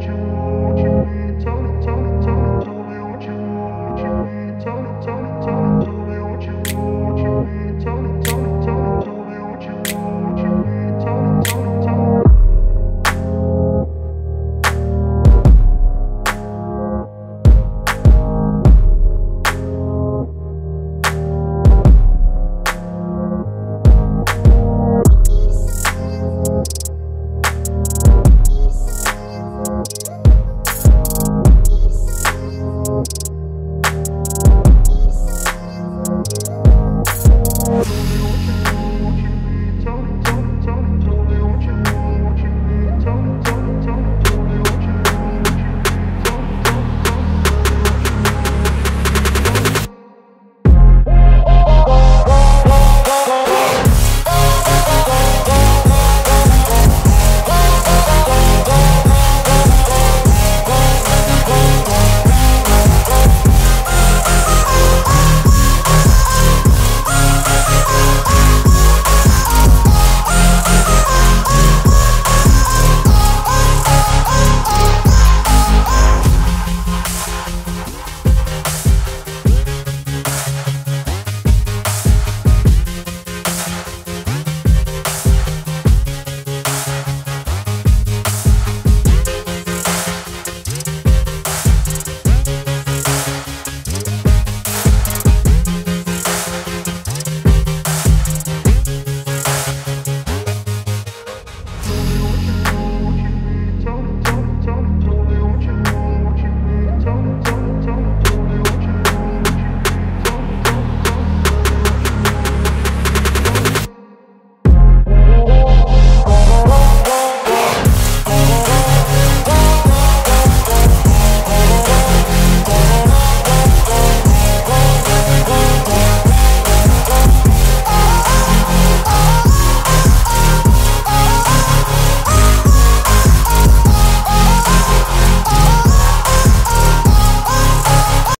you